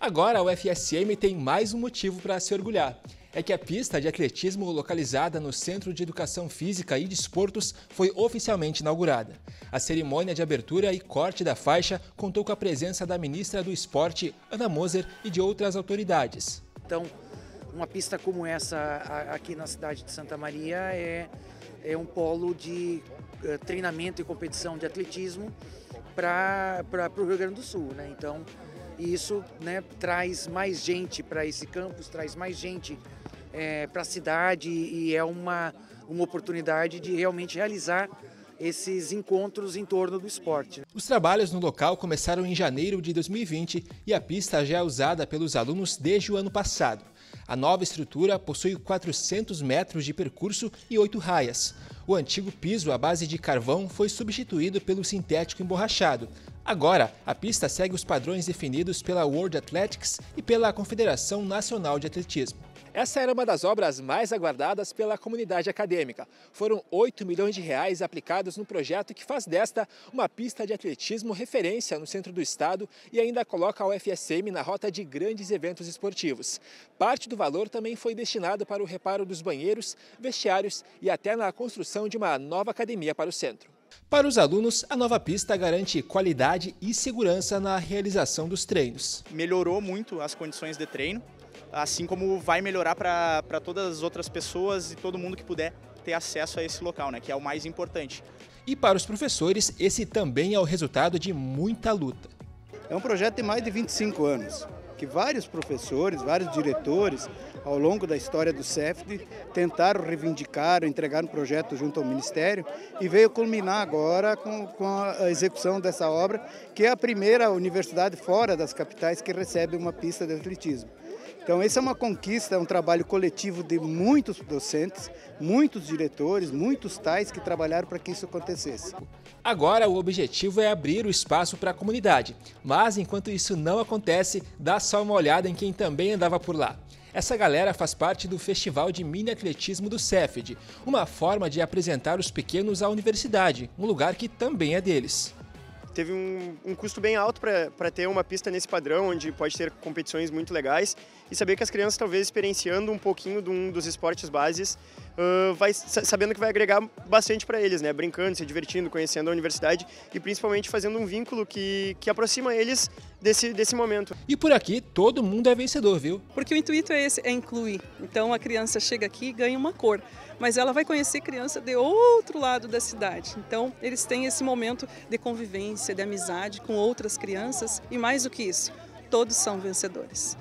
Agora, o FSM tem mais um motivo para se orgulhar. É que a pista de atletismo localizada no Centro de Educação Física e Desportos foi oficialmente inaugurada. A cerimônia de abertura e corte da faixa contou com a presença da ministra do Esporte, Ana Moser, e de outras autoridades. Então, uma pista como essa aqui na cidade de Santa Maria é, é um polo de uh, treinamento e competição de atletismo para o Rio Grande do Sul. Né? Então, isso né, traz mais gente para esse campus, traz mais gente é, para a cidade e é uma, uma oportunidade de realmente realizar esses encontros em torno do esporte. Os trabalhos no local começaram em janeiro de 2020 e a pista já é usada pelos alunos desde o ano passado. A nova estrutura possui 400 metros de percurso e oito raias. O antigo piso à base de carvão foi substituído pelo sintético emborrachado. Agora, a pista segue os padrões definidos pela World Athletics e pela Confederação Nacional de Atletismo. Essa era uma das obras mais aguardadas pela comunidade acadêmica. Foram 8 milhões de reais aplicados no projeto que faz desta uma pista de atletismo referência no centro do estado e ainda coloca a UFSM na rota de grandes eventos esportivos. Parte do valor também foi destinado para o reparo dos banheiros, vestiários e até na construção de uma nova academia para o centro. Para os alunos, a nova pista garante qualidade e segurança na realização dos treinos. Melhorou muito as condições de treino, assim como vai melhorar para todas as outras pessoas e todo mundo que puder ter acesso a esse local, né, que é o mais importante. E para os professores, esse também é o resultado de muita luta. É um projeto de mais de 25 anos, que vários professores, vários diretores, ao longo da história do CEFD, tentaram reivindicar, entregar um projeto junto ao Ministério e veio culminar agora com, com a execução dessa obra, que é a primeira universidade fora das capitais que recebe uma pista de atletismo. Então, essa é uma conquista, é um trabalho coletivo de muitos docentes, muitos diretores, muitos tais que trabalharam para que isso acontecesse. Agora, o objetivo é abrir o espaço para a comunidade, mas enquanto isso não acontece, dá só uma olhada em quem também andava por lá. Essa galera faz parte do Festival de Mini Atletismo do Cefid, uma forma de apresentar os pequenos à universidade, um lugar que também é deles teve um, um custo bem alto para ter uma pista nesse padrão, onde pode ter competições muito legais e saber que as crianças, talvez experienciando um pouquinho de um dos esportes bases, uh, vai, sabendo que vai agregar bastante para eles, né? brincando, se divertindo, conhecendo a universidade e principalmente fazendo um vínculo que, que aproxima eles desse, desse momento. E por aqui todo mundo é vencedor, viu? Porque o intuito é esse, é incluir. Então a criança chega aqui e ganha uma cor, mas ela vai conhecer criança de outro lado da cidade. Então eles têm esse momento de de amizade com outras crianças e mais do que isso, todos são vencedores.